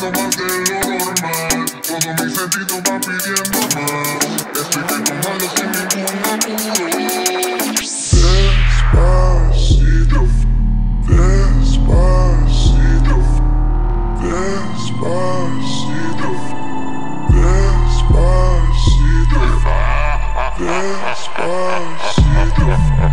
Todo porque lo normal. Todo mi sentido va pidiendo más. Estoy que tomarlo sin ningún apuro Despacito Despacito Despacito Despacito Despacito.